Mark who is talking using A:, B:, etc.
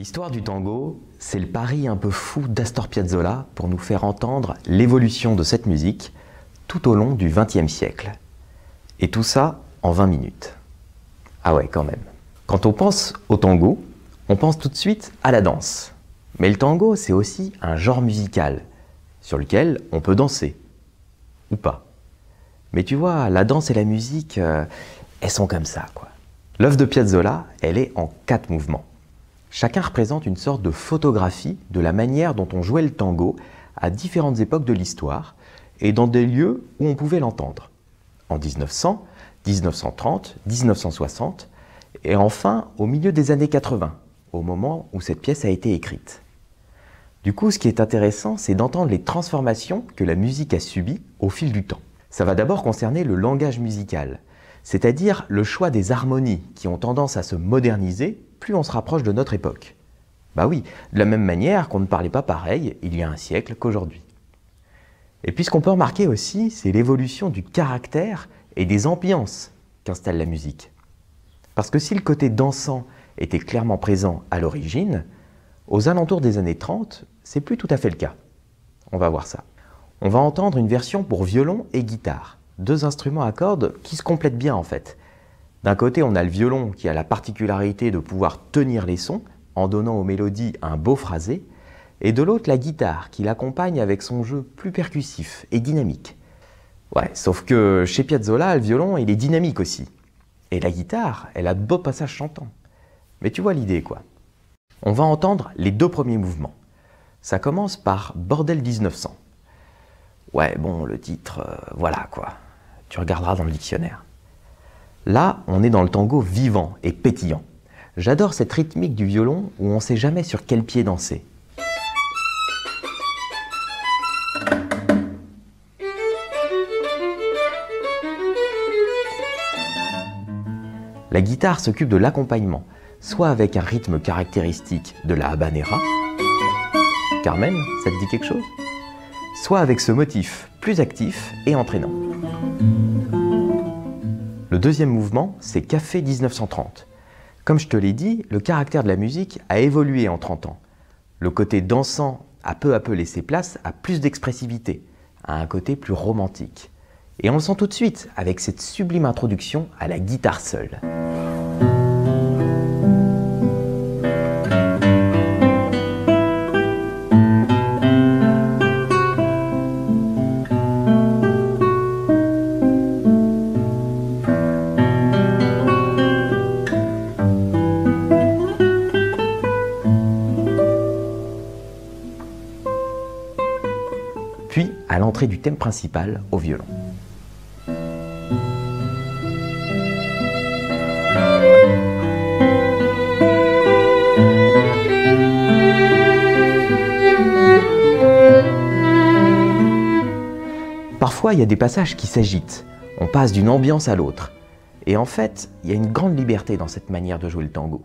A: L'histoire du tango, c'est le pari un peu fou d'Astor Piazzolla pour nous faire entendre l'évolution de cette musique tout au long du XXe siècle. Et tout ça en 20 minutes. Ah ouais, quand même. Quand on pense au tango, on pense tout de suite à la danse. Mais le tango, c'est aussi un genre musical sur lequel on peut danser. Ou pas. Mais tu vois, la danse et la musique, euh, elles sont comme ça, quoi. L'œuvre de Piazzolla, elle est en quatre mouvements. Chacun représente une sorte de photographie de la manière dont on jouait le tango à différentes époques de l'histoire et dans des lieux où on pouvait l'entendre. En 1900, 1930, 1960 et enfin au milieu des années 80, au moment où cette pièce a été écrite. Du coup, ce qui est intéressant, c'est d'entendre les transformations que la musique a subies au fil du temps. Ça va d'abord concerner le langage musical, c'est-à-dire le choix des harmonies qui ont tendance à se moderniser plus on se rapproche de notre époque. Bah oui, de la même manière qu'on ne parlait pas pareil il y a un siècle qu'aujourd'hui. Et puis ce qu'on peut remarquer aussi, c'est l'évolution du caractère et des ambiances qu'installe la musique. Parce que si le côté dansant était clairement présent à l'origine, aux alentours des années 30, c'est plus tout à fait le cas. On va voir ça. On va entendre une version pour violon et guitare, deux instruments à cordes qui se complètent bien en fait. D'un côté, on a le violon qui a la particularité de pouvoir tenir les sons en donnant aux mélodies un beau phrasé, et de l'autre, la guitare qui l'accompagne avec son jeu plus percussif et dynamique. Ouais, sauf que chez Piazzolla, le violon, il est dynamique aussi. Et la guitare, elle a de beaux passages chantants. Mais tu vois l'idée, quoi. On va entendre les deux premiers mouvements. Ça commence par Bordel 1900. Ouais, bon, le titre, euh, voilà, quoi. Tu regarderas dans le dictionnaire. Là, on est dans le tango vivant et pétillant. J'adore cette rythmique du violon où on ne sait jamais sur quel pied danser. La guitare s'occupe de l'accompagnement, soit avec un rythme caractéristique de la habanera. Carmen, ça te dit quelque chose? Soit avec ce motif plus actif et entraînant. Le deuxième mouvement, c'est Café 1930. Comme je te l'ai dit, le caractère de la musique a évolué en 30 ans. Le côté dansant a peu à peu laissé place à plus d'expressivité, à un côté plus romantique. Et on le sent tout de suite avec cette sublime introduction à la guitare seule. Thème principal au violon. Parfois, il y a des passages qui s'agitent. On passe d'une ambiance à l'autre. Et en fait, il y a une grande liberté dans cette manière de jouer le tango.